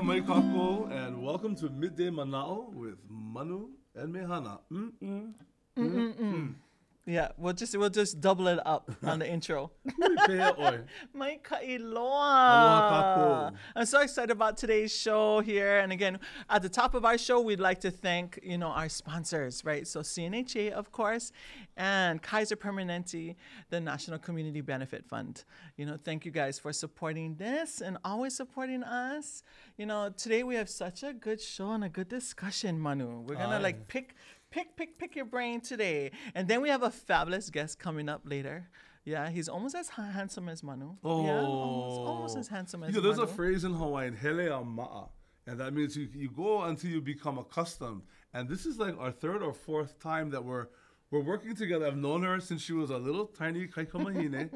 Kako, and welcome to Midday Manao with Manu and Mehana. Mm? Mm-mm. Mm-hmm. Yeah, we'll just we'll just double it up on the intro. Pea oi. Kailoa. I'm so excited about today's show here. And again, at the top of our show, we'd like to thank, you know, our sponsors, right? So CNHA, of course, and Kaiser Permanente, the National Community Benefit Fund. You know, thank you guys for supporting this and always supporting us. You know, today we have such a good show and a good discussion, Manu. We're gonna Aye. like pick pick pick pick your brain today. And then we have a fabulous guest coming up later. Yeah, he's almost as ha- handsome as Manu. Oh, Yeah, almost, almost as oh. handsome as You know, there's a phrase in Hawaiian, hele a ma'a. And that means you, you go until you become accustomed. And this is like our third or fourth time that we're we're working together. I've known her since she was a little tiny kaikamahine.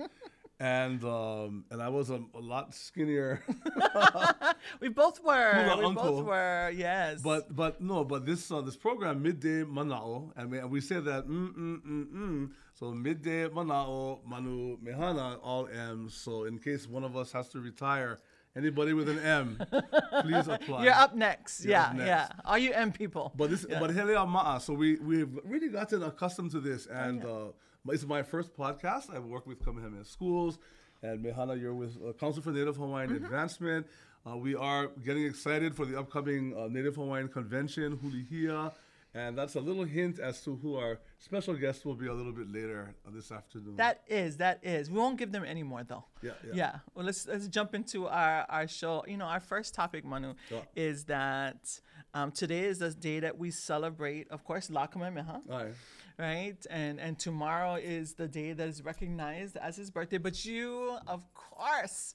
And um, and I was a, a lot skinnier. We both were. We uncle. both were. Yes. But but no, but this uh, this program midday manao, and we, and we say that mm mm mm mm. So midday manao manu mehana all m. So in case one of us has to retire, anybody with an M, please apply. you're up next. You're yeah, up next. yeah. All you M people. But this Yeah. but hele ma'a. So we we've really gotten accustomed to this, and uh, it's my first podcast. I've worked with Kamehameha Schools, and Mehana, you're with uh, Council for Native Hawaiian Mm-hmm. Advancement. Uh, we are getting excited for the upcoming uh, Native Hawaiian Convention, Hulihia, and that's a little hint as to who our special guest will be a little bit later uh, this afternoon. That is, that is. We won't give them any more though. Yeah, yeah. Yeah. Well, let's let's jump into our our show. You know, our first topic, Manu, Yeah. is that um, today is the day that we celebrate, of course, La Kamehameha. Aye. right? And and tomorrow is the day that is recognized as his birthday. But you, of course,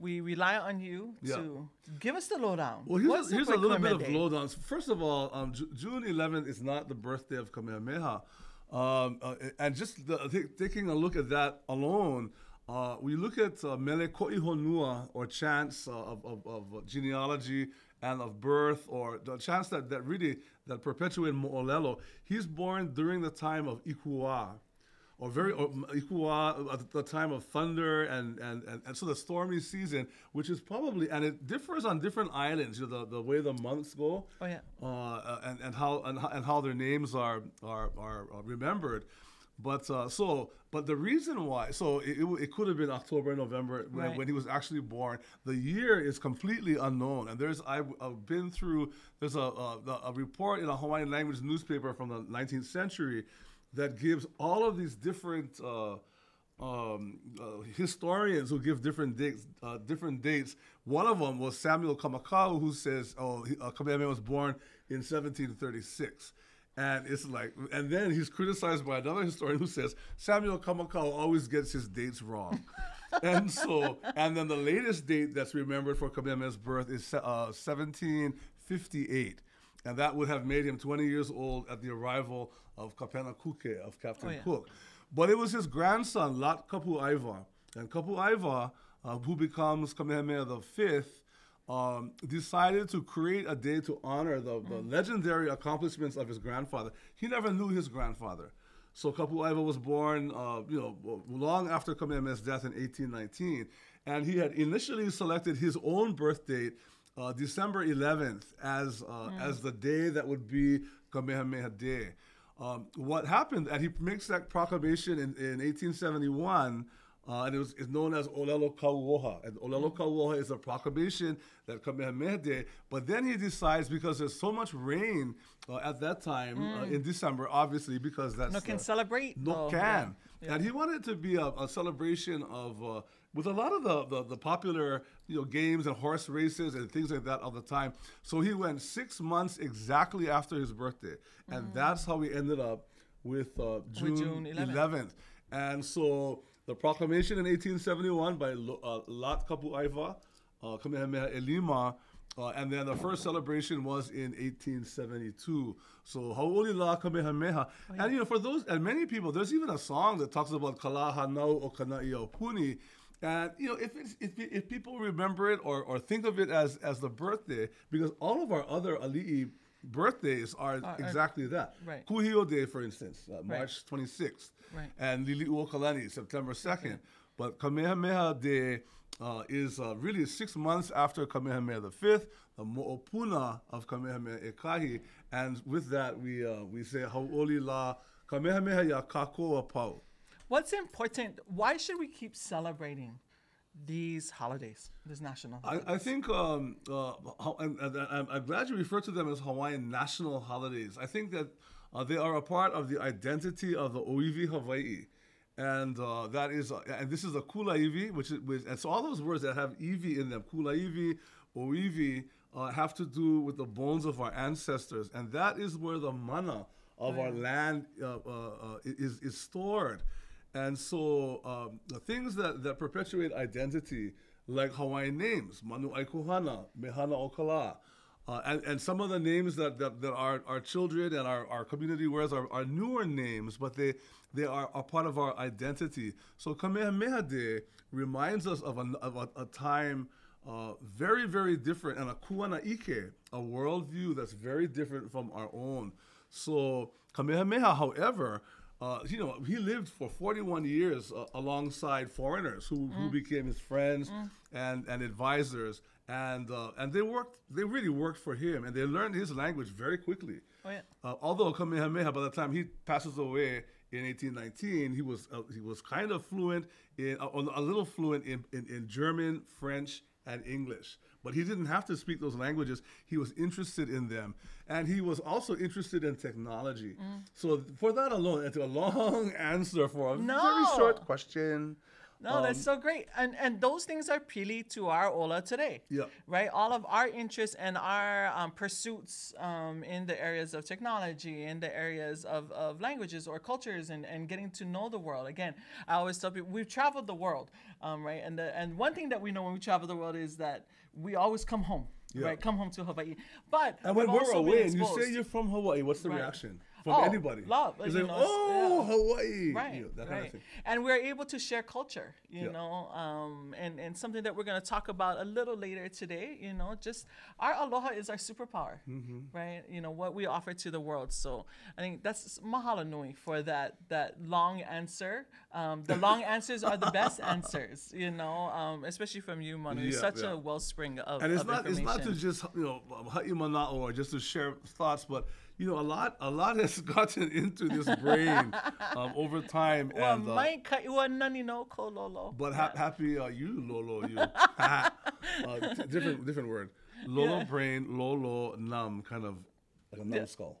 we rely on you Yeah. to give us the lowdown. Well, here's, a, here's a little bit of Clemente? lowdown. First of all, um, Ju- June 11th is not the birthday of Kamehameha. Um, uh, and just the, th- taking a look at that alone, uh, we look at uh, Mele Ko'ihonua, or chance uh, of, of, of genealogy and of birth, or the chance that, that really that perpetuate Mo'olelo. He's born during the time of Ikua or very or Ikua at the time of thunder and, and, and, and so the stormy season, which is probably and it differs on different islands. You know the, the way the months go, Oh, yeah. uh, and and how and, how- and how their names are are, are are remembered. But uh, so, but the reason why, so it, it, it could have been October, November when, Right. when he was actually born. The year is completely unknown, and there's I've, I've been through. There's a, a a report in a Hawaiian language newspaper from the 19th century that gives all of these different uh, um, uh, historians who give different dates. Uh, different dates. One of them was Samuel Kamakau, who says, "Oh, he, uh, Kamehameha was born in 1736." And it's like, and then he's criticized by another historian who says Samuel Kamakau always gets his dates wrong. and so, and then the latest date that's remembered for Kamehameha's birth is uh, 1758. And that would have made him 20 years old at the arrival of Kapena Kuke, of Captain Oh, yeah. Cook. But it was his grandson, Lot Kapuaiwa. And Kapuaiwa, uh, who becomes Kamehameha the fifth, um, decided to create a day to honor the, the legendary accomplishments of his grandfather. He never knew his grandfather. So Kapuaiwa was born, uh, you know, long after Kamehameha's death in 1819, and he had initially selected his own birth date, uh, December 11th, as uh, as the day that would be Kamehameha Day. Um, what happened? And he makes that proclamation in, in 1871. Uh, and it was it's known as Olelo Kauoha. And Olelo Kauoha is a proclamation that Kamehameha Day. But then he decides, because there's so much rain uh, at that time uh, in December, obviously, because that's No can uh, celebrate. no Oh, can. yeah. And he wanted it to be a, a celebration of, uh, with a lot of the, the, the popular you know games and horse races and things like that of the time. So he went six months exactly after his birthday. And that's how we ended up with uh, June, June 11th. 11th. And so the proclamation in 1871 by uh, Lot Kapuaiwa, uh, Kamehameha Elima, uh, and then the first celebration was in 1872. So Hau'oli La Kamehameha. And you know, for those and many people, there's even a song that talks about Kalaha Nau o Kana'i o Puni. And you know, if it's, if, if people remember it or, or think of it as as the birthday, because all of our other ali'i birthdays are are- exactly that. right. Kuhio Day, for instance, uh, March 26th, Right. and Liliuokalani, September 2nd. But Kamehameha Day uh, is uh, really six months after Kamehameha V, the Mo'opuna of Kamehameha Ekahi. And with that, we uh, we say Hau'oli la Kamehameha ya kakoa pau. What's important? Why should we keep celebrating these holidays, these national holidays? I, I think, um, uh, how, and, and I'm, I'm glad you refer to them as Hawaiian national holidays. I think that uh, they are a part of the identity of the Oiwi Hawaii. And uh, that is, uh, and this is a Kulaivi, which is, which, and so all those words that have Ivi in them, Kulaivi, Oivi, uh, have to do with the bones of our ancestors. And that is where the mana of our land uh, uh, uh, is, is stored. And so um, the things that, that perpetuate identity, like Hawaiian names, Manu Aikuhana, Mehana Okala, uh, and, and some of the names that, that, that our, our children and our, our community wears are, are newer names, but they, they are a part of our identity. So Kamehameha Day reminds us of a, of a, a time uh, very, very different, and a kuana ike, a worldview that's very different from our own. So Kamehameha, however, uh, you know, he lived for 41 years uh, alongside foreigners who, who became his friends and, and advisors, and uh, and they worked. They really worked for him, and they learned his language very quickly. Oh, yeah. Uh, although Kamehameha, by the time he passes away in 1819, he was uh, he was kind of fluent in uh, a little fluent in, in, in German, French, and English. But he didn't have to speak those languages. He was interested in them, and he was also interested in technology. Mm. So for that alone, it's a long answer for a No. very short question. No, that's so great. And and those things are pili to our Ola today. Yeah. Right? All of our interests and our um, pursuits um, in the areas of technology, in the areas of, of languages or cultures and, and getting to know the world. Again, I always tell people we've traveled the world, um, right? And the, and one thing that we know when we travel the world is that we always come home. Yeah. Right, come home to Hawaii. But And when we're away and you say you're from Hawaii, what's the Right. reaction from Oh, anybody? love, It's like, know, oh, yeah. Hawaii. right, You know, right. kind of and we're able to share culture you Yeah. know um, and, and something that we're going to talk about a little later today you know just our aloha is our superpower Mm-hmm. right you know what we offer to the world so i think that's mahalo nui for that that long answer um, the long answers are the best answers you know um, especially from you manu Yeah, such a wellspring of, and it's of not it's not to just you know ha'i mana or just to share thoughts, but you know a lot a lot has gotten into this brain um, over time. Well, and, uh, mai ka'iwa nani no kololo. but ha- happy uh, you Lolo you uh, t- different different word Lolo Yeah. brain Lolo numb, kind of like a numbskull.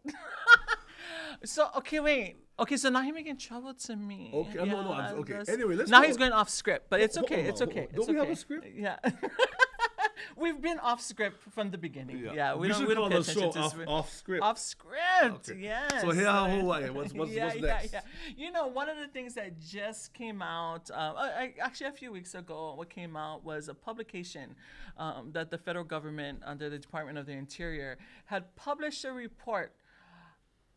So okay, wait. Okay, so now he's making trouble to me. Okay, no, no, I'm- okay. Anyway, let's now go- he's going off script, but it's okay. on, It's okay. It's Don't we have okay. a script? Yeah. We've been off script from the beginning. Yeah, we, we don't. should we call don't the show attention to off, script. off script. Off script, Okay. yes. So here, Hawaii. What's what's, yeah, what's next? yeah. You know, one of the things that just came out, um, actually a few weeks ago, what came out was a publication um, that the federal government, under the Department of the Interior, had published a report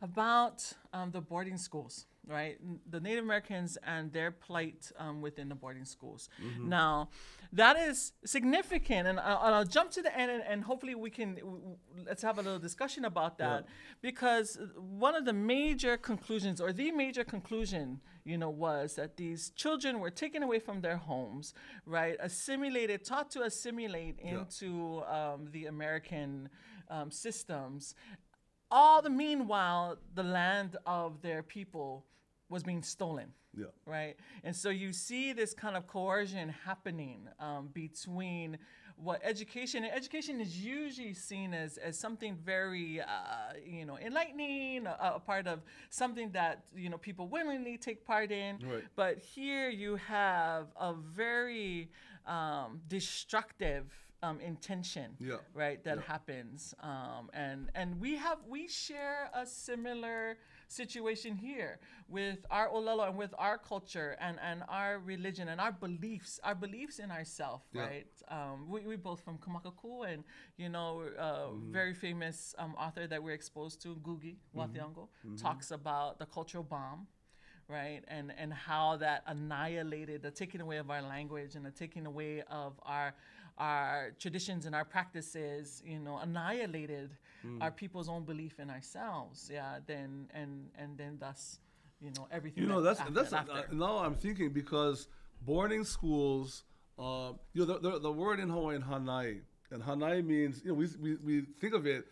about um, the boarding schools, right? The Native Americans and their plight um, within the boarding schools. Now, that is significant, and I'll, I'll jump to the end, and, and hopefully we can w- let's have a little discussion about that, because one of the major conclusions, or the major conclusion, you know, was that these children were taken away from their homes, right? Assimilated, taught to assimilate into um, the American um, systems all the meanwhile the land of their people was being stolen Yeah. right and so you see this kind of coercion happening um, between what education and education is usually seen as, as something very uh, you know enlightening a, a part of something that you know people willingly take part in Right. but here you have a very um, destructive um, intention Yeah. right that happens um, and and we have we share a similar situation here with our olelo and with our culture and and our religion and our beliefs our beliefs in ourselves Yeah. right um, we, we both from Kamakaku and you know uh, Mm-hmm. very famous um, author that we're exposed to Gugi Wathiongo Mm-hmm. talks about the cultural bomb right and and how that annihilated the taking away of our language and the taking away of our our traditions and our practices you know annihilated Mm. our people's own belief in ourselves yeah then and and then thus you know everything You know, that that's that's uh, now I'm thinking because boarding schools. Uh, you know, the, the, the word in Hawaiian hanai, and hanai means you know we we, we think of it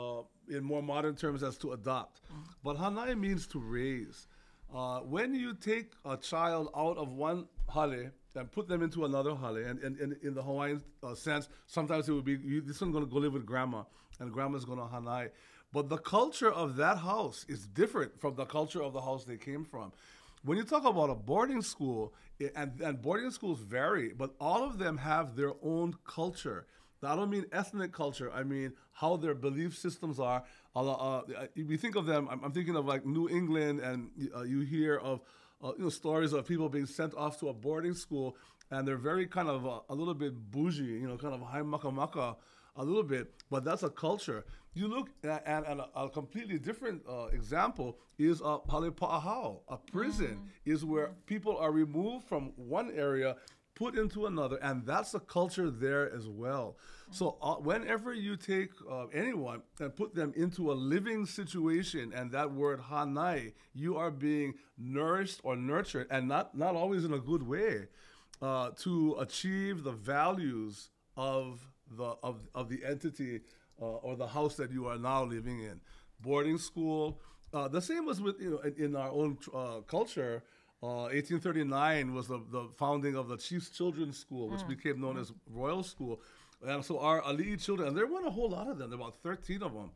uh, in more modern terms as to adopt, but hanai means to raise. Uh, when you take a child out of one hale and put them into another hale, and, and, and in the Hawaiian uh, sense, sometimes it would be you, this one's going to go live with grandma, and grandma's going to hanai. But the culture of that house is different from the culture of the house they came from. When you talk about a boarding school, and, and boarding schools vary, but all of them have their own culture. I don't mean ethnic culture. I mean how their belief systems are. Uh, uh, you think of them, I'm, I'm thinking of like New England, and uh, you hear of uh, you know stories of people being sent off to a boarding school, and they're very kind of uh, a little bit bougie, you know, kind of high maka maka a little bit, but that's a culture. You look at, at, at a, a completely different uh, example is a Palepa'ahau. A prison is where people are removed from one area, put into another, and that's a culture there as well. So uh, whenever you take uh, anyone and put them into a living situation, and that word hanai, you are being nourished or nurtured, and not not always in a good way, uh, to achieve the values of the of, of the entity uh, or the house that you are now living in. Boarding school. Uh, the same was with you know in, in our own uh, culture. Uh, 1839 was the, the founding of the Chiefs Children's School, which became known as Royal School. And so our Ali'i children, and there weren't a whole lot of them, there were about 13 of them.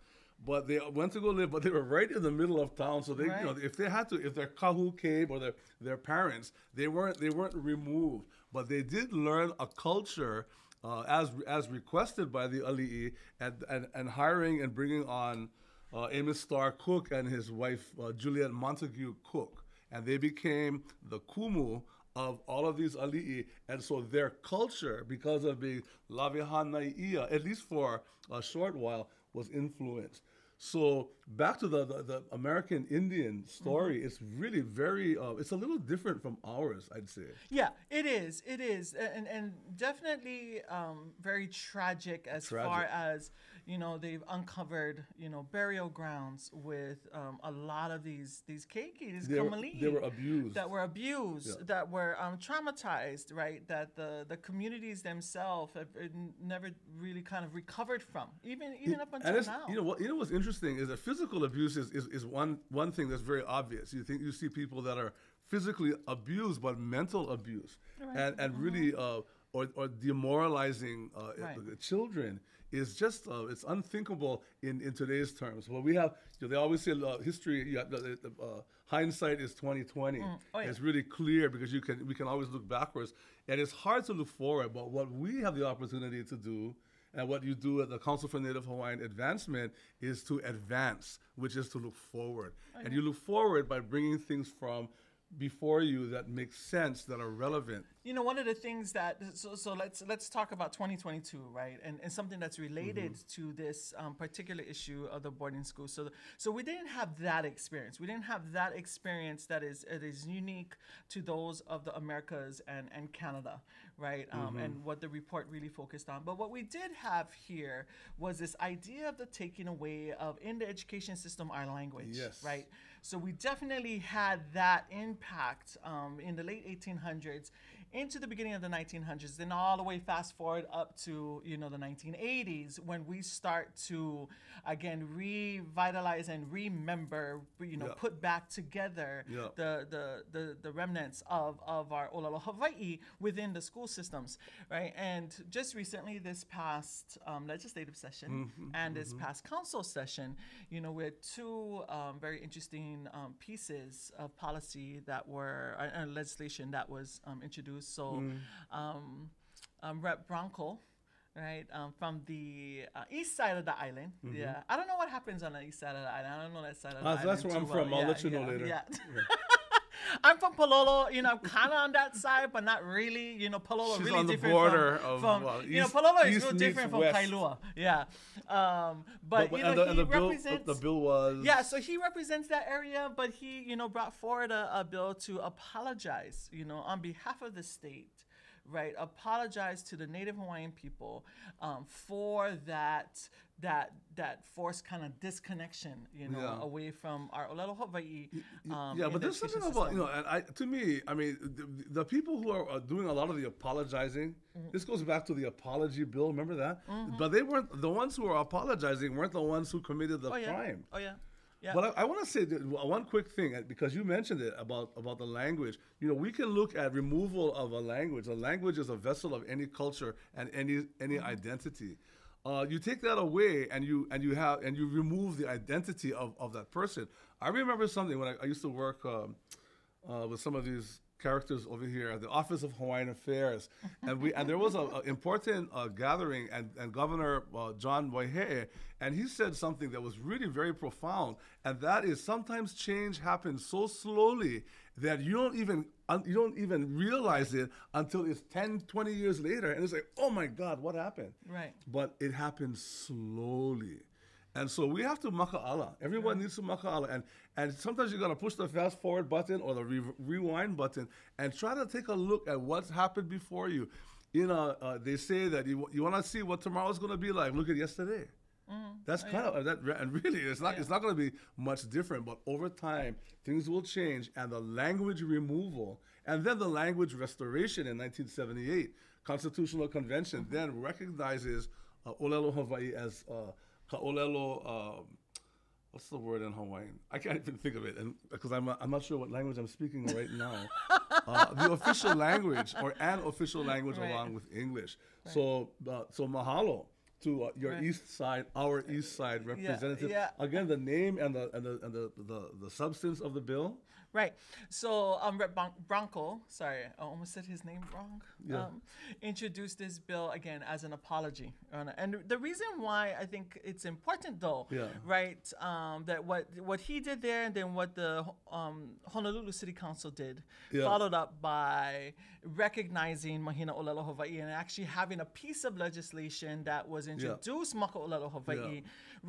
But they went to go live, but they were right in the middle of town. So they, you know, if they had to, if their kahu came or their their parents, they weren't they weren't removed, but they did learn a culture uh, as as requested by the ali'i and and, and hiring and bringing on uh, Amos Starr Cooke and his wife uh, Juliette Montague Cooke, and they became the kumu of all of these ali'i, and so their culture, because of being lavihanai'ia, at least for a short while, was influenced. So back to the, the, the American Indian story, it's really very, uh, it's a little different from ours, I'd say. Yeah, it is. It is, and and definitely um, very tragic as far as you know they've uncovered you know burial grounds with um, a lot of these these keiki, these They were- kamali they were abused. that were abused, Yeah. that were um, traumatized, right? That the the communities themselves have uh, never really kind of recovered from, even even up and until it's, now. you know what you know what's interesting is that physical abuse is, is, is one one thing that's very obvious. You think you see people that are physically abused, but mental abuse, and and really uh, or or demoralizing uh, Right. the children is just uh, it's unthinkable in, in today's terms. Well, we have you know, they always say uh, history. You have, uh, hindsight is twenty twenty. Oh, yeah. It's really clear because you can we can always look backwards, and it's hard to look forward. But what we have the opportunity to do and what you do at the Council for Native Hawaiian Advancement is to advance, which is to look forward. And you look forward by bringing things from before you that make sense, that are relevant. you know one of the things that so, so let's let's talk about 2022 right? And, and something that's related to this um, particular issue of the boarding school. So so we didn't have that experience. We didn't have that experience that is it is unique to those of the americas and and canada right? Um, and what the report really focused on. But what we did have here was this idea of the taking away of in the education system our language Yes. right so we definitely had that impact um, in the late 1800s into the beginning of the 1900s, then all the way fast forward up to you know the 1980s when we start to again revitalize and remember, you know, Yeah. put back together Yeah. the, the the the remnants of of our Olelo Hawaii within the school systems, right? And just recently, this past um, legislative session and this past council session, you know, we had two um, very interesting um, pieces of policy that were uh, uh, legislation that was um, So, um, um, Rep. Branco. Right um, from the uh, east side of the island, yeah. I don't know what happens on the east side of the island. I don't know that side of the Uh, island. that's where I'm well. from. I'll Yeah, let you know yeah, later. Yeah. I'm from Palolo, you know, kind of on that side, but not really. You know, Palolo She's really on the different border from, of, from well, you know, east- Palolo is real different from west. Kailua. Yeah, um, but, you know, the, he the bill, represents. the bill was Yeah, so he represents that area, but he, you know, brought forward a, a bill to apologize, you know, on behalf of the state, right, apologize to the Native Hawaiian people um, for that that that forced kind of disconnection, you know, Yeah. away from our Olelo Hawaii. Um, yeah, but there's something education about you know, and I to me, I mean, the, the people who are, are doing a lot of the apologizing. Mm-hmm. This goes back to the apology bill. Remember that? But they weren't the ones who are apologizing. weren't the ones who committed the Oh yeah. crime. Oh yeah. Yeah. But I, I want to say one quick thing uh, because you mentioned it about about the language. You know, we can look at removal of a language. A language is a vessel of any culture and any any Mm-hmm. identity. Uh, you take that away and you and you have and you remove the identity of, of that person. I remember something when I, I used to work um, uh, with some of these characters over here at the Office of Hawaiian Affairs, and we and there was an important uh, gathering, and, and Governor uh, John Waihee, and he said something that was really very profound, and that is sometimes change happens so slowly that you don't even you don't even realize it until it's 10, 20 years later, and it's like, oh my God, what happened? Right. But it happens slowly. And so we have to maka'ala. Everyone needs to maka'ala. And, and sometimes you got to push the fast forward button or the re- rewind button and try to take a look at what's happened before you. You know, uh, they say that you, you want to see what tomorrow's going to be like. Look at yesterday. That's kind of that, and really, it's not. It's not going to be much different. But over time, things will change, and the language removal, and then the language restoration in 1978, Constitutional Convention, then recognizes uh, Olelo Hawaii as uh, Ka'olelo. Um, what's the word in Hawaiian? I can't even think of it, and because I'm, I'm not sure what language I'm speaking right now. uh, the official language or an official language Right. along with English. So, uh, so mahalo to uh, your Right. east side, our east side representative. yeah. Again, the name and the and the and the, the, the substance of the bill. Right. So um, Rep Branco, sorry, I almost said his name wrong. Yeah. Um, introduced this bill again as an apology, and the reason why I think it's important, though, Yeah. right, um, that what what he did there, and then what the um, Honolulu City Council did, Yeah. followed up by recognizing Mahina Olelo Hawaii and actually having a piece of legislation that was introduced, Maka Olelo Hawaii, Yeah.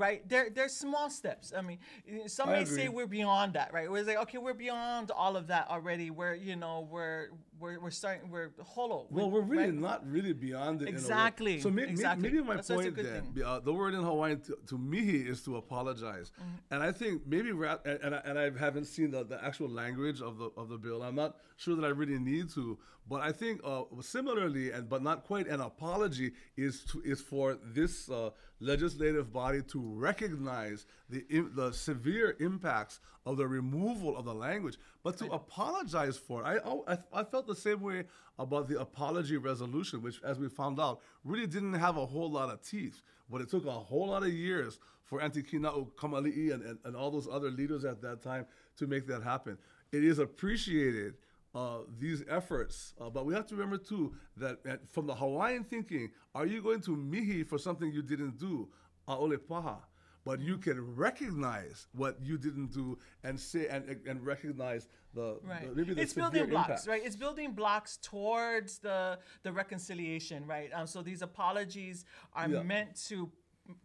right? There, there's small steps. I mean, some I may say we're beyond that, right? We're like, okay, we're beyond all of that already. We're, you know, we're we're, we're starting, we're holo. Well, we're really right? not really beyond it. in a way. Exactly, So may, may- exactly. maybe my That's why it's a point then, uh, the word in Hawaiian to, to mihi is to apologize, Mm-hmm. and I think maybe and, and, I, and I haven't seen the, the actual language of the of the bill. I'm not sure that I really need to, but I think uh, similarly and but not quite an apology is to, is for this uh, legislative body to recognize the the severe impacts of the removal of the language, but to apologize for it. I, I I felt the same way about the apology resolution, which, as we found out, really didn't have a whole lot of teeth. But it took a whole lot of years for Aunty Kina'u Kamali'i and, and, and all those other leaders at that time to make that happen. It is appreciated, uh, these efforts, uh, but we have to remember too that uh, from the Hawaiian thinking, are you going to mihi for something you didn't do? A'ole paha. But you can recognize what you didn't do and say and, and recognize the, Right. the maybe the it's building blocks, impact. right? It's building blocks towards the the reconciliation, right? Um, so these apologies are Yeah. meant to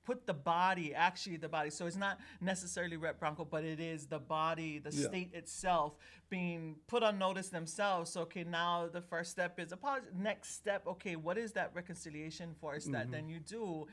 put the body, actually the body. So it's not necessarily Rep Branco, but it is the body, the Yeah. state itself being put on notice themselves. So okay, now the first step is apology. Next step, okay, what is that reconciliation force Mm-hmm. that then you do?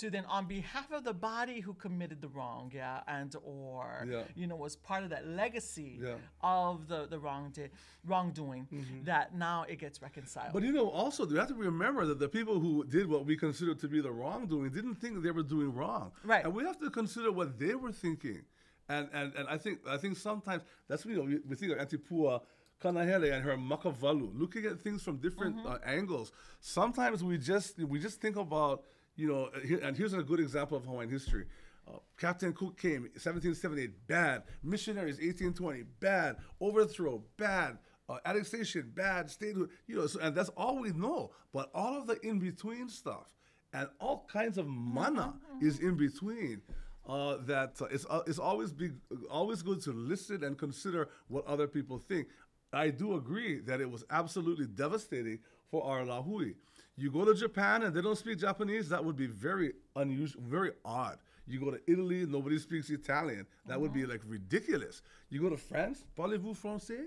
To then, on behalf of the body who committed the wrong, yeah, and or Yeah. you know was part of that legacy Yeah. of the the wrong di- wrongdoing that now it gets reconciled. But you know, also you have to remember that the people who did what we consider to be the wrongdoing didn't think they were doing wrong. Right. And we have to consider what they were thinking. And and, and I think I think sometimes that's you know we, we think of Aunty Pua Kanahele and her Makavalu, looking at things from different uh, angles. Sometimes we just we just think about you know, uh, and here's a good example of Hawaiian history. Uh, Captain Cook came 1778, bad. Missionaries 1820, bad. Overthrow, bad. Uh, annexation, bad. Statehood, you know, so, and that's all we know. But all of the in between stuff and all kinds of mana is in between. Uh, that uh, it's, uh, it's always be always good to listen and consider what other people think. I do agree that it was absolutely devastating for our lahui. You go to Japan and they don't speak Japanese, that would be very unusual, very odd. You go to Italy, nobody speaks Italian. That would be like ridiculous. You go to France, parlez-vous français?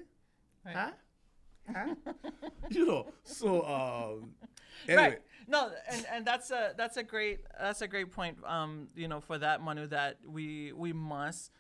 Right. Huh? Huh? you know, so um, anyway. Right. No, and, and that's a that's a great that's a great point. Um, you know, for that Manu, that we we must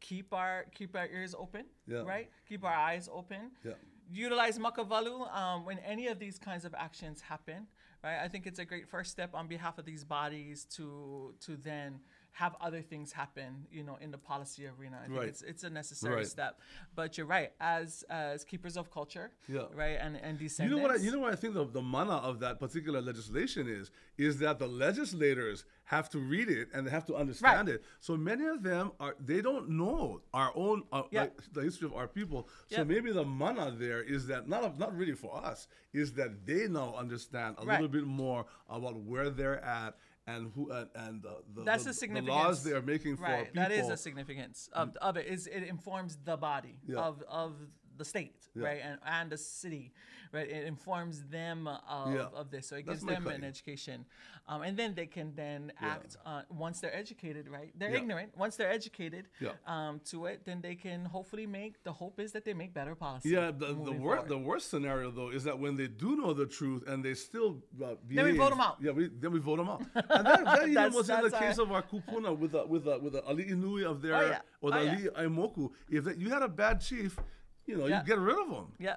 keep our keep our ears open. Yeah. Right. Keep our eyes open. Yeah. Utilize Makavalu um, when any of these kinds of actions happen. Right. I think it's a great first step on behalf of these bodies to to then have other things happen, you know, in the policy arena. I think Right. it's it's a necessary Right. step. But you're right, as as keepers of culture, Yeah. right, and and You know what? I, you know what I think the, the mana of that particular legislation is is that the legislators have to read it and they have to understand Right. it. So many of them are they don't know our own uh, Yeah. like, the history of our people. So Yeah. maybe the mana there is that not of- not really for us is that they now understand a little bit more about where they're at and who and, and the, the, That's the, the the laws they are making for right. people. That is the significance of, of it. Is it informs the body Yeah. of of the state, Yeah. right, and and the city, right. It informs them of, Yeah. of this, so it That's gives them an education, um, and then they can then act on once they're educated, right. They're Yeah. ignorant. Once they're educated, um, to it, then they can hopefully make. The hope is that they make better policy. Yeah, the, the, moving wor- forward. the worst scenario though is that when they do know the truth and they still uh, Then we vote them out. Yeah, we, then we vote them out. And that, that even That's- was in the that's case of our kupuna with the, with the, with the Ali'i Nui of their Oh, yeah. or the Oh. Ali'i Aimoku. If they, you had a bad chief, you know, Yeah. you get rid of them. yeah.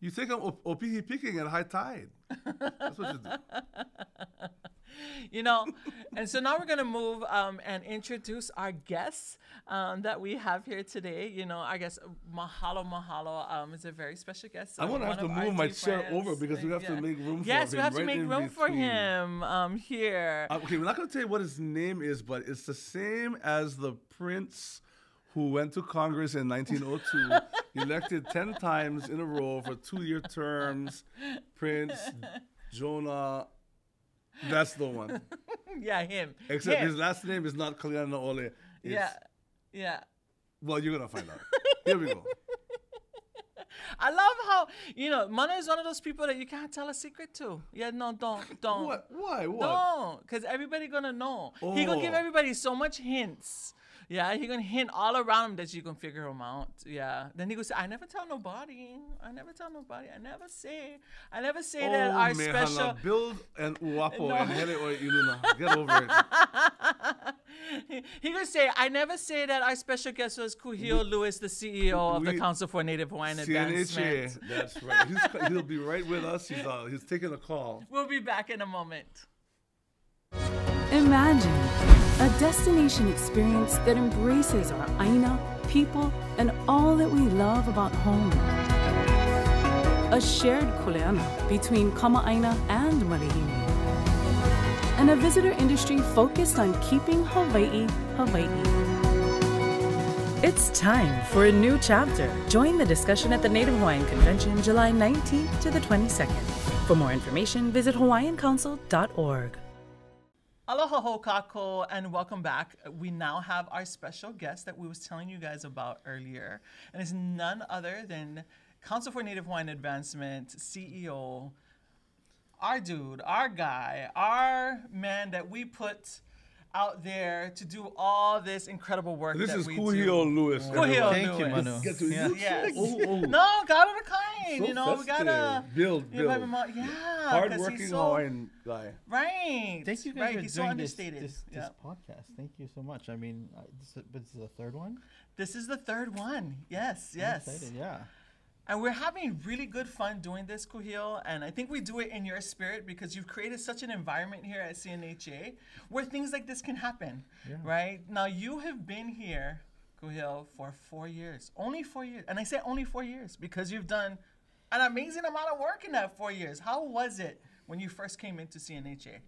You take them op- opihi picking at high tide. That's what you do. you know and so now we're going to move um, and introduce our guests um, that we have here today you know i guess mahalo mahalo um, is a very special guest I'm gonna uh, have to move my chair friends. over because we have to make room for him. yes we have to make room for him um, here Uh, okay, we're not going to tell you what his name is, but it's the same as the prince who went to Congress in 1902, elected 10 times in a row for two year terms. Prince Jonah. That's the one. yeah him Except Him. his last name is not Kalanianaole. It's, yeah yeah Well, you're going to find out. Here we go. I love how you know Mana is one of those people that you can't tell a secret to. Yeah, no, don't, don't. What? Why? What? Don't, because everybody gonna know. He gonna give Oh. everybody so much hints. Yeah, he gonna hint all around him that you can figure him out. Yeah. Then he goes, I never tell nobody. I never tell nobody. I never say. I never say that our me special. hana, build and uwapo No. and hele o iluna. Get over it. he gonna say, I never say that our special guest was Kuhio Lewis, the CEO of the Council for Native Hawaiian CNHA. Advancement. That's right. He's, he'll be right with us. He's, uh, he's taking a call. We'll be back in a moment. Imagine a destination experience that embraces our Aina, people, and all that we love about home. A shared kuleana between Kama'aina and Malihini. And a visitor industry focused on keeping Hawaii, Hawaii. It's time for a new chapter. Join the discussion at the Native Hawaiian Convention July 19th to the 22nd. For more information, visit hawaiiancouncil.org. Aloha hokako and welcome back. We now have our special guest that we was telling you guys about earlier, and it's none other than Council for Native Hawaiian Advancement CEO, our dude, our guy, our man that we put out there to do all this incredible work. This that is we Kuhio do. Lewis. Kuhio everyone. Thank you, Manu. Get to Yeah. Yes. Oh, oh, oh. No, God of the kind. So you know, we gotta. Build, build. Yeah, 'cause Hardworking he's so, Hawaiian guy. Right. Thank you guys right. for He's doing this, understated. this, this yeah. podcast. Thank you so much. I mean, I, this, is- this is the third one. This is the third one. Yes, I'm yes. excited, yeah. And we're having really good fun doing this, Kuhio. And I think we do it in your spirit because you've created such an environment here at CNHA where things like this can happen. Right? Now, you have been here, Kuhio, for four years. Only four years. And I say only four years because you've done an amazing amount of work in that four years. How was it when you first came into CNHA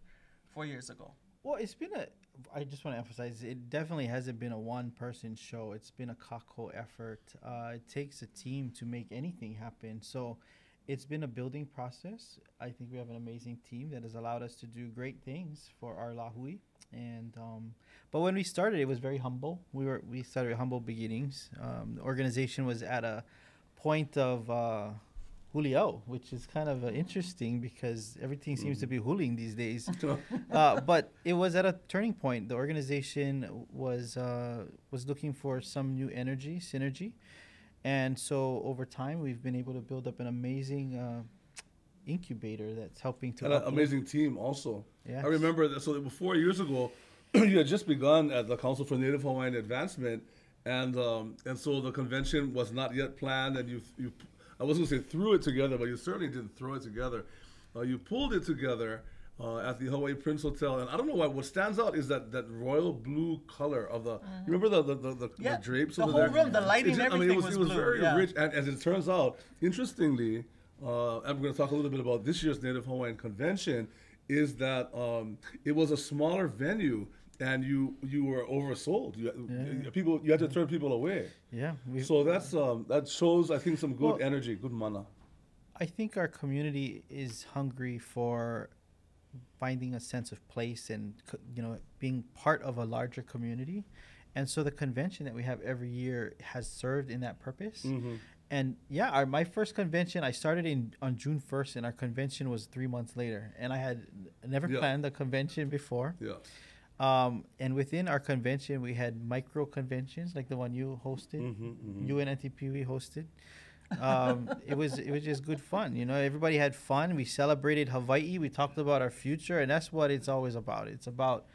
four years ago? Well, it's been a. I just want to emphasize it definitely hasn't been a one-person show. It's been a kako effort. Uh, it takes a team to make anything happen. So, it's been a building process. I think we have an amazing team that has allowed us to do great things for our lahui. And um, but when we started, it was very humble. We were we started with humble beginnings. Um, the organization was at a point of. Uh, Huliau, which is kind of uh, interesting because everything seems to be huling these days. uh, but it was at a turning point. The organization was uh, was looking for some new energy, synergy, and so over time we've been able to build up an amazing uh, incubator that's helping to and an amazing team also. Yes. I remember that. So four years ago, you had just begun at the Council for Native Hawaiian Advancement, and um, and so the convention was not yet planned, and you you I wasn't gonna say threw it together, but you certainly didn't throw it together. Uh, you pulled it together. Uh, at the Hawaii Prince Hotel, and I don't know why. What stands out is that, that royal blue color of the. You remember the the, the, the, Mm-hmm. Yeah, the drapes the over whole there? room, the lighting, just- I mean, everything it was, was it was blue, very yeah. rich, and as it turns out, interestingly, uh, I'm going to talk a little bit about this year's Native Hawaiian Convention. Is that um, it was a smaller venue, and you you were oversold. You, you- people you had to turn people away. Yeah. So that's um, that shows I think some good Well- energy, good mana. I think our community is hungry for finding a sense of place and you know being part of a larger community, and so the convention that we have every year has served in that purpose. And yeah, our, my first convention I started in on June first, and our convention was three months later, and I had never Yeah. planned a convention before. Yeah. Um, and within our convention, we had micro conventions like the one you hosted, Mm-hmm, you and NTPW hosted. Um, it was it was just good fun, you know. Everybody had fun. We celebrated Hawaii. We talked about our future, and that's what it's always about. It's about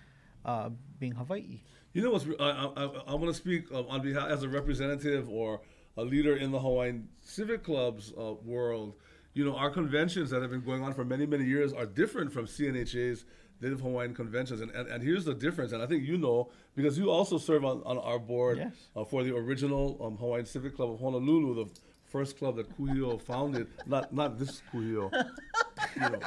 uh, being Hawaii. You know what's? I, I, I want to speak uh, on behalf as a representative or a leader in the Hawaiian Civic Club's uh, world. You know, our conventions that have been going on for many, many years are different from CNHA's Native Hawaiian conventions. And, and, and here's the difference, and I think you know, because you also serve on, on our board Yes. uh, for the original um, Hawaiian Civic Club of Honolulu, the first club that Kuhio founded. Not not this Kuhio. you know.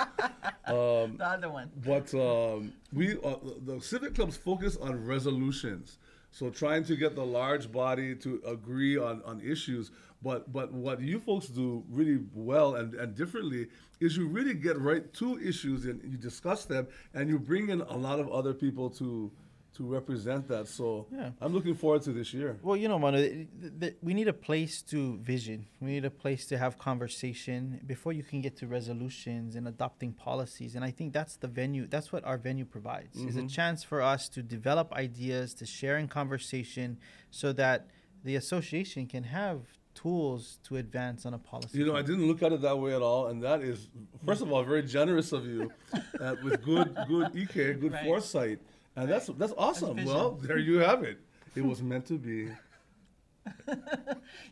the other one. But um, we uh, the civic clubs focus on resolutions. So trying to get the large body to agree on, on issues. But but what you folks do really well and, and differently is you really get right to issues and you discuss them and you bring in a lot of other people to to represent that. So Yeah. I'm looking forward to this year. Well, you know, Manu, th- th- th- we need a place to vision. We need a place to have conversation before you can get to resolutions and adopting policies. And I think that's the venue. That's what our venue provides. Is a chance for us to develop ideas, to share in conversation, so that the association can have tools to advance on a policy. You know, I didn't look at it that way at all, and that is, first of all, very generous of you, uh, with good, good EK, good Right. foresight, and that's that's awesome. Well, there you have it. It was meant to be.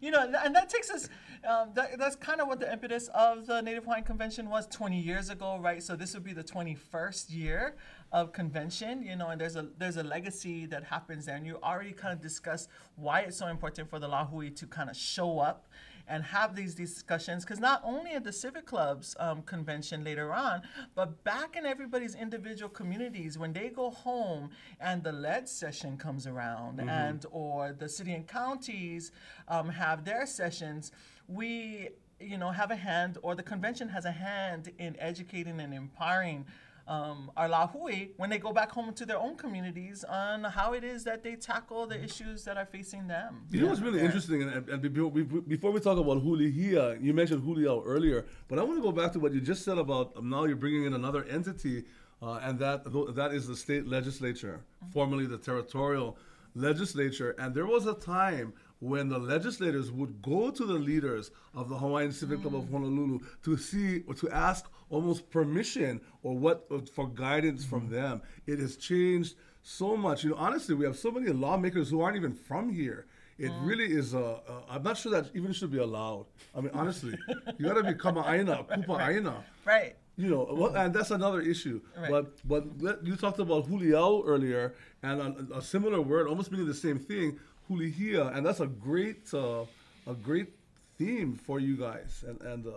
You know, and that takes us. Um, that, that's kind of what the impetus of the Native Hawaiian Convention was 20 years ago, right? So this would be the 21st year of convention. You know, and there's a there's a legacy that happens there, and you already kind of discussed why it's so important for the Lahui to kind of show up and have these discussions because not only at the civic clubs um, convention later on but back in everybody's individual communities when they go home and the lead session comes around and or the city and counties um, have their sessions we you know have a hand or the convention has a hand in educating and empowering um, our lahui when they go back home to their own communities on how it is that they tackle the issues that are facing them. You know what's really interesting, and, and, and before, we, before we talk about Hulihia, you mentioned Hulihia earlier, but I want to go back to what you just said about um, now you're bringing in another entity, uh, and that that is the state legislature, formerly the territorial legislature. And there was a time when the legislators would go to the leaders of the Hawaiian Civic Club of Honolulu to see or to ask almost permission or what for guidance from them. It has changed so much. You know, honestly, we have so many lawmakers who aren't even from here. It really is. Uh, uh, I'm not sure that even should be allowed. I mean, honestly, you got to become a aina, kupa aina. right You know, well, and that's another issue. Right. But but let, you talked about huliau earlier, and a, a similar word, almost meaning the same thing, hulihia, and that's a great uh, a great theme for you guys. And and uh,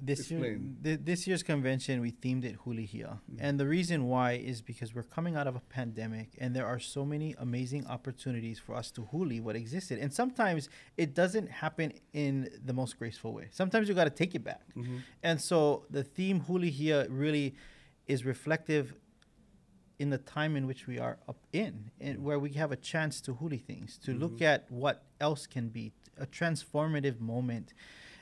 this year, th- this year's convention we themed it Hulihia, and the reason why is because we're coming out of a pandemic, and there are so many amazing opportunities for us to huli what existed, and sometimes it doesn't happen in the most graceful way. Sometimes you got to take it back, and so the theme Hulihia really is reflective in the time in which we are up in, and where we have a chance to huli things, to look at what else can be a transformative moment.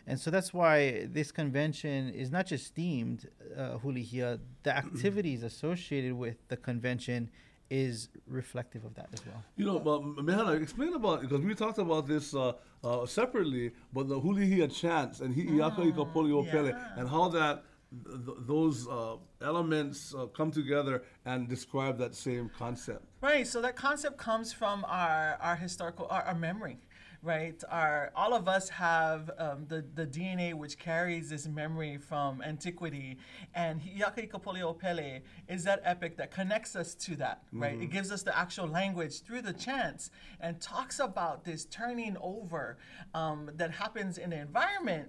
And so that's why this convention is not just themed uh, Hulihia. The activities associated with the convention is reflective of that as well. You know, but Mehana, explain about because we talked about this uh, uh, separately, but the Hulihia chants and Hi'iaka Pele yeah. and how that th- those uh, elements uh, come together and describe that same concept. Right. So that concept comes from our our historical our, our memory. Right, our all of us have um, the the DNA which carries this memory from antiquity, and Hi'iaka Ikapoliopele is that epic that connects us to that. Right, it gives us the actual language through the chants and talks about this turning over um, that happens in the environment,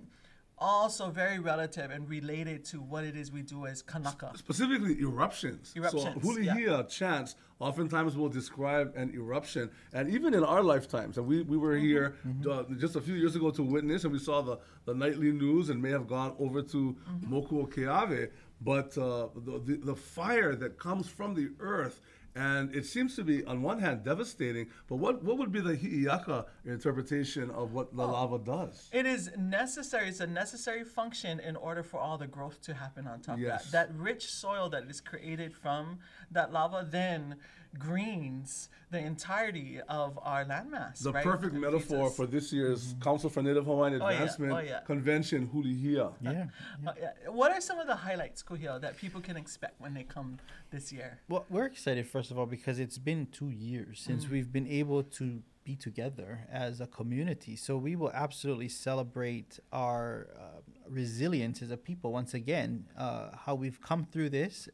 also very relative and related to what it is we do as Kanaka. Specifically, eruptions. Eruptions, So, Hulihia chants oftentimes will describe an eruption, and even in our lifetimes. And we, we were here uh, just a few years ago to witness, and we saw the, the nightly news and may have gone over to Moku Keave. But uh, the, the, the fire that comes from the earth and it seems to be, on one hand, devastating. But what, what would be the Hi'iaka interpretation of what the oh, lava does? It is necessary. It's a necessary function in order for all the growth to happen on top Yes. of that. That rich soil that is created from that lava then greens the entirety of our landmass. The right? perfect It feeds metaphor us. for this year's Council for Native Hawaiian Oh, yeah. Advancement Oh, yeah. Convention, Hulihia. Yeah. Uh, yeah. What are some of the highlights, Kuhio, that people can expect when they come this year? Well, we're excited first of all because it's been two years since we've been able to be together as a community. So we will absolutely celebrate our uh, resilience as a people once again, uh, how we've come through this,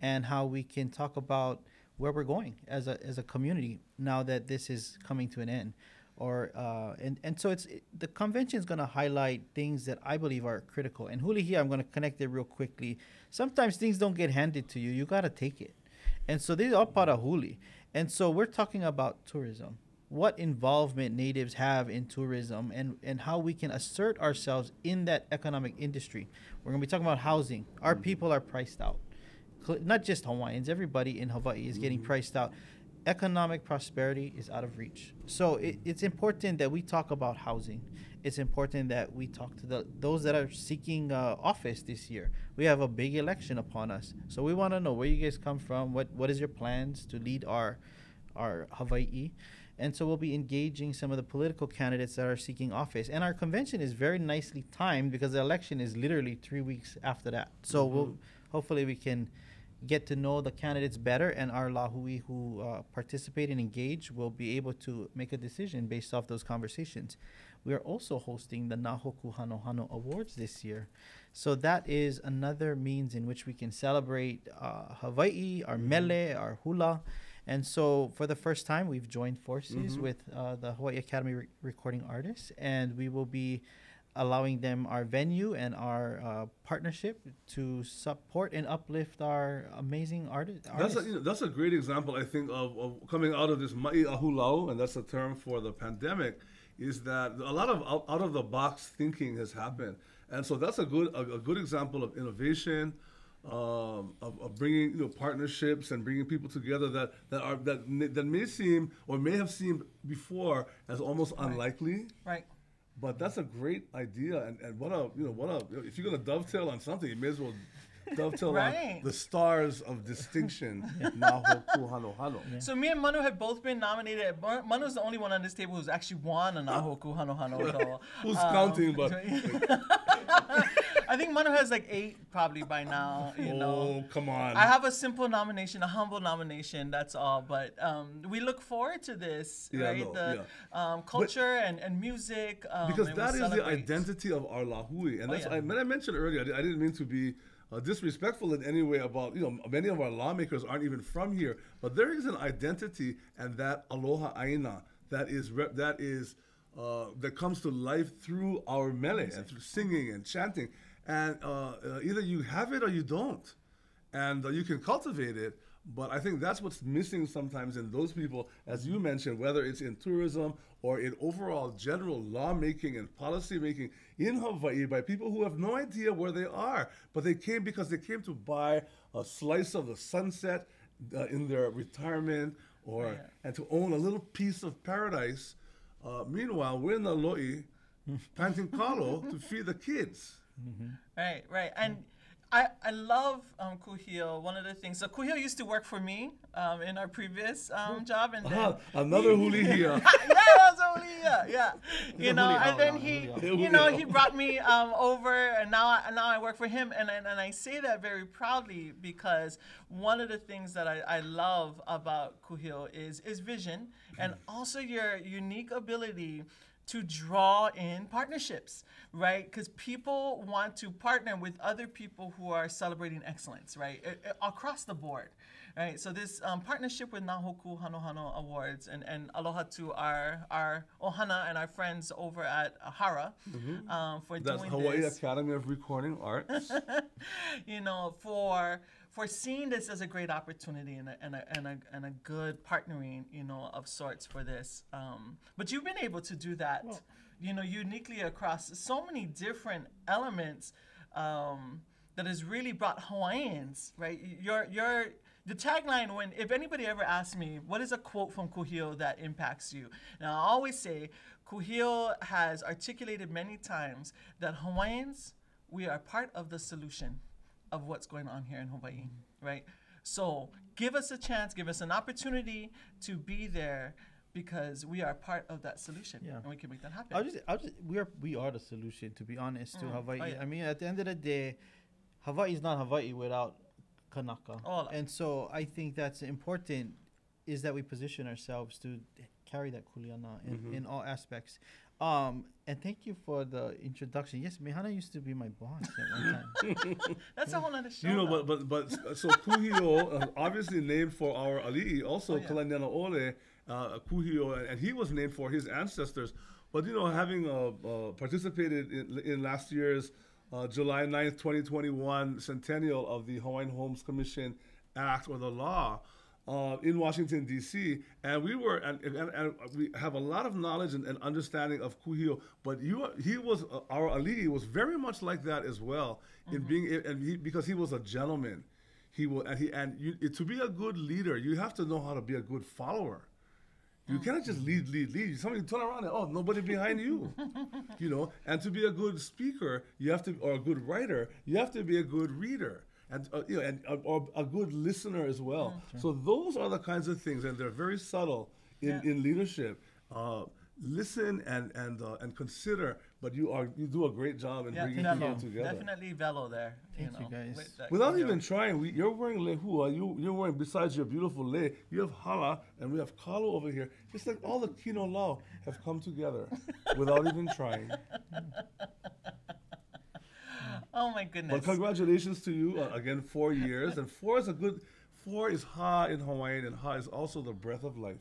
and how we can talk about where we're going as a as a community now that this is coming to an end. Or uh, and and so it's it, the convention is going to highlight things that I believe are critical. And Hulihia, I'm going to connect it real quickly. Sometimes things don't get handed to you; you got to take it. And so these are part of Huli. And so we're talking about tourism. What involvement natives have in tourism and, and how we can assert ourselves in that economic industry. We're going to be talking about housing. Our people are priced out. Not just Hawaiians, everybody in Hawaii is getting priced out. Economic prosperity is out of reach. So it, it's important that we talk about housing. It's important that we talk to the those that are seeking uh, office this year. We have a big election upon us, so we want to know where you guys come from. What what is your plans to lead our our Hawaii? And so we'll be engaging some of the political candidates that are seeking office. And our convention is very nicely timed because the election is literally three weeks after that. So we'll hopefully we can get to know the candidates better, and our lahui who uh, participate and engage will be able to make a decision based off those conversations. We are also hosting the Na Hoku Hanohano Awards this year. So that is another means in which we can celebrate uh, Hawaii, our mele, our hula. And so, for the first time, we've joined forces with uh, the Hawaii Academy Re- Recording Artists, and we will be allowing them our venue and our uh, partnership to support and uplift our amazing arti- That's artists. a, you know, that's a great example, I think, of, of coming out of this ma'i ahulau, and that's a term for the pandemic, is that a lot of out, out of the box thinking has happened, and so that's a good a, a good example of innovation, um, of, of bringing you know partnerships and bringing people together that that are that that may seem or may have seemed before as almost unlikely. Right. But that's a great idea, and, and what a you know what a if you're gonna dovetail on something, you may as well dovetail Right. on the stars of distinction. Na Hoku Hanohano. So me and Manu have both been nominated. Mar- Manu's the only one on this table who's actually won a Na Hoku Hanohano. Who's Um, counting? But I think Manu has like eight probably by now. You know. oh come on! I have a simple nomination, a humble nomination. That's all. But um, we look forward to this, Yeah, right? no, the um, culture and, and music. Um, because and that is the identity of our lahui, and Oh, that's yeah. I, when I mentioned earlier. I I didn't mean to be uh, disrespectful in any way about you know many of our lawmakers aren't even from here, but there is an identity and that aloha aina that is rep, that is uh, that comes to life through our mele and through singing and chanting, and uh, uh, either you have it or you don't, and uh, you can cultivate it. But I think that's what's missing sometimes in those people, as you mentioned, whether it's in tourism or in overall general lawmaking and policy making in Hawaii by people who have no idea where they are, but they came because they came to buy a slice of the sunset uh, in their retirement or and to own a little piece of paradise. Uh, meanwhile, we're in the lo'i planting kalo to feed the kids. Right, right. And I, I love um, Kuhio. One of the things, so Kuhio used to work for me um, in our previous um, job. And then, Ah, another hulihia. yeah, that's a Julia. Yeah, you know, and then Oh, he, you know, he brought me um, over, and now, I, now I work for him, and, and and I say that very proudly because one of the things that I, I love about Kuhio is is vision, and also your unique ability to draw in partnerships, right? Because people want to partner with other people who are celebrating excellence, right? A- a- across the board, right? So this um, partnership with Na Hoku Hanohano Awards and, and aloha to our our Ohana and our friends over at HARA um, for That's doing Hawaii this Academy of Recording Arts. you know, for for seeing this as a great opportunity and a, and a, and a, and a good partnering, you know, of sorts for this. Um, but you've been able to do that, you know, uniquely across so many different elements um, that has really brought Hawaiians, right? Your your the tagline when if anybody ever asks me what is a quote from Kuhio that impacts you, now I always say Kuhio has articulated many times that Hawaiians we are part of the solution of what's going on here in Hawaii, right? So give us a chance, give us an opportunity to be there because we are part of that solution Yeah. and we can make that happen. I'll just, I'll just, we are, we are the solution. To be honest, to mm. Hawaii. Oh, yeah. I mean, at the end of the day, Hawaii is not Hawaii without Kanaka. Oh, Ola. And so I think that's important, is that we position ourselves to carry that kuleana in, mm-hmm. in all aspects. Um, and thank you for the introduction. Yes, Mehana used to be my boss at one time. That's a whole other show. You know, though. but but but so Kuhio, uh, obviously named for our ali'i, also Oh, yeah. Kalanianaole, uh, Kuhio, and he was named for his ancestors. But you know, having uh, uh, participated in, in last year's uh, July 9th, 2021 centennial of the Hawaiian Homes Commission Act or the law, uh, in Washington D.C. And we were, and, and, and we have a lot of knowledge and, and understanding of Kuhio. But you, he was uh, our Ali was very much like that as well in being, and he, because he was a gentleman. He will, and he, and you, to be a good leader, you have to know how to be a good follower. You cannot just lead, lead, lead. Somebody turn around and oh, nobody behind you. you know, and to be a good speaker, you have to, or a good writer, you have to be a good reader, and uh, you know, and uh, or a good listener as well. So those are the kinds of things, and they're very subtle in, Yeah. in leadership. Uh, listen and and uh, and consider, but you are you do a great job in yeah, bringing Velo. people together. definitely Velo there. Thank you, you, guys. with Without Kuhio. even trying, we, you're wearing lehua. You, you're wearing, besides your beautiful lei, you have hala, and we have kalo over here. It's like all the kino lau have come together without even trying. Oh my goodness. But congratulations to you. Uh, again, four years. And four is a good, four is ha in Hawaiian, and ha is also the breath of life.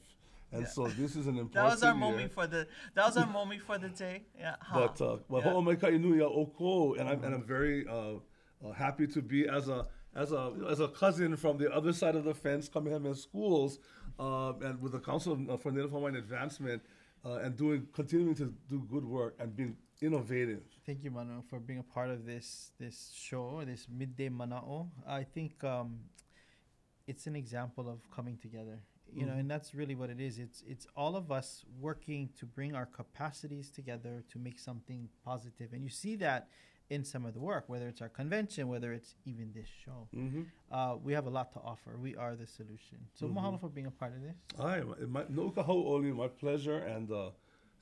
And so this is an important that was our moment for the that was our moment for the day. Yeah. ha. But uh, but Yeah. ho'omaikai oko, and I'm and I'm very uh, uh, happy to be as a as a as a cousin from the other side of the fence, Kamehameha Schools, uh, and with the Council uh, for Native Hawaiian Advancement, uh, and doing continuing to do good work and being innovative. Thank you, Manu, for being a part of this this show, this midday manao. I think um, it's an example of coming together. You know, and that's really what it is. It's it's all of us working to bring our capacities together to make something positive, and you see that in some of the work, whether it's our convention, whether it's even this show. Mm-hmm. Uh, we have a lot to offer. We are the solution. So mahalo for being a part of this. Hi, my, no kahau'oli, my pleasure, and uh,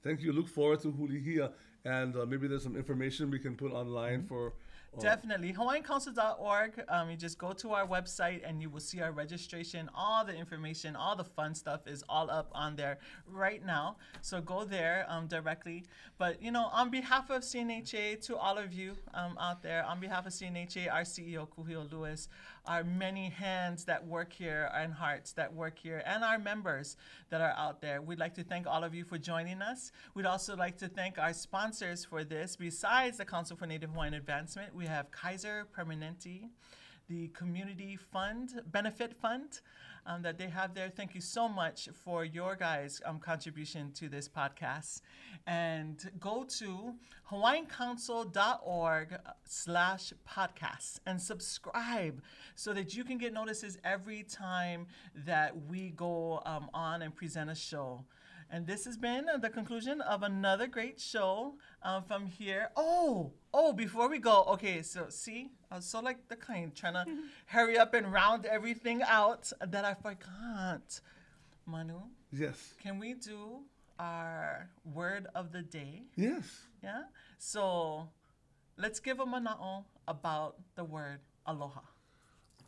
thank you. Look forward to Hulihia, and uh, maybe there's some information we can put online for. uh, Definitely. HawaiianCouncil.org. Um, you just go to our website and you will see our registration. All the information, all the fun stuff is all up on there right now. So go there um, directly. But, you know, on behalf of CNHA, to all of you um, out there, on behalf of CNHA, our CEO, Kuhio Lewis, our many hands that work here and hearts that work here, and our members that are out there, we'd like to thank all of you for joining us. We'd also like to thank our sponsors for this. Besides the Council for Native Hawaiian Advancement, we have Kaiser Permanente, the Community Fund, Benefit Fund um, that they have there. Thank you so much for your guys' um, contribution to this podcast. And go to hawaiiancouncil.org slash podcasts and subscribe so that you can get notices every time that we go um, on and present a show. And this has been the conclusion of another great show um, from here. Oh, oh, before we go, okay, so see, I was so like the kind trying to hurry up and round everything out that I forgot. Manu, Yes. can we do our word of the day. Yes. Yeah. So let's give a mana'o about the word aloha.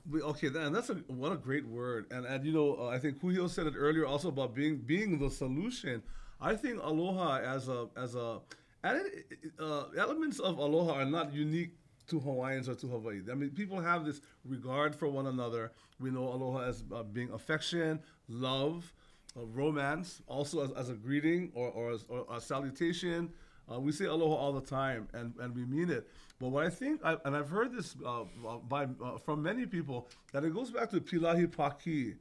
We, okay, and that's a what a great word. And and you know, uh, I think Kuhio said it earlier also about being being the solution. I think aloha as a as a and uh, elements of aloha are not unique to Hawaiians or to Hawaii. I mean, people have this regard for one another. We know aloha as uh, being affection, love, uh, romance, also as, as a greeting or, or, as, or a salutation. Uh, we say aloha all the time, and, and we mean it. But what I think, I, and I've heard this uh, uh, by uh, from many people, that it goes back to Pilahi Paki,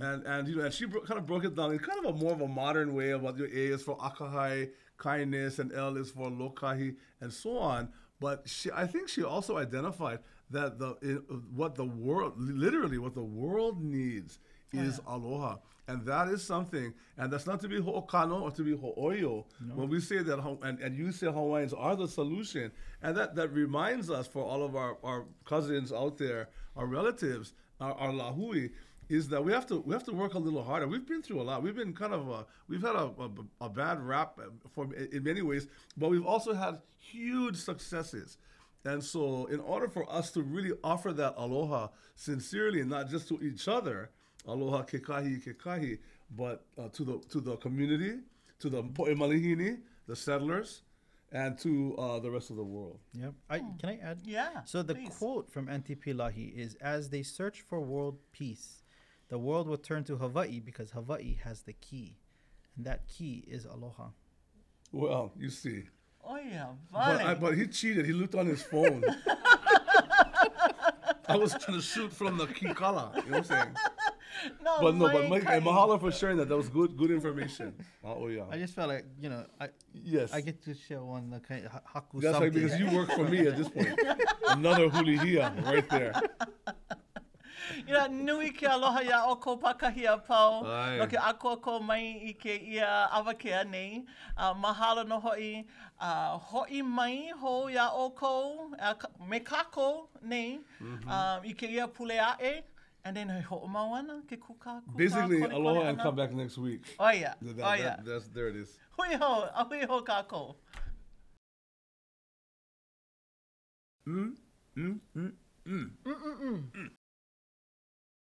and and you know, and she bro- kind of broke it down in kind of a more of a modern way about your A is for akahai, kindness, and L is for lokahi, and so on. But she, I think she also identified that the what the world, literally, what the world needs is aloha. And that is something, and that's not to be ho'okano or to be ho'oyo. When we say that, and, and you say Hawaiians are the solution, and that, that reminds us for all of our, our cousins out there, our relatives, our, our lahui, is that we have to we have to work a little harder. We've been through a lot. We've been kind of a, we've had a, a, a bad rap for in many ways, but we've also had huge successes. And so, in order for us to really offer that aloha sincerely, and not just to each other, aloha kekahi kekahi, but uh, to the to the community, to the po'emalihini, the settlers, and to uh, the rest of the world. Yep. I, can I add? Yeah, So the please. quote from Aunty Pilahi is as they search for world peace, the world will turn to Hawaii because Hawaii has the key. And that key is aloha. Well, you see. Oh yeah, But, I, but he cheated. He looked on his phone. I was trying to shoot from the kikala. You know what I'm saying? no, But no, but my Mike, and mahalo for sharing that. That was good, good information. Oh, oh yeah. I just felt like, you know, I yes. I get to share one the kind of haku That's something. right, because you work for me at this point. Another hulihia right there. Ia nui ke aloha ia o ko pakahia pau. Ai. No ke ako ko mai i ke ia awakea nei. Uh, mahalo no hoi. Uh, hoi mai ho ia o ko. Uh, ka- me kako nei. Mm-hmm. Um, I ke ia pule ae. And then hoi ho mawana ke kuka kuka. Basically, kole, kole aloha and come back next week. Oh yeah. That- oh that- yeah. that's, there it is. Hui ho. A hui ho kako. Mm, mm, mm, mm.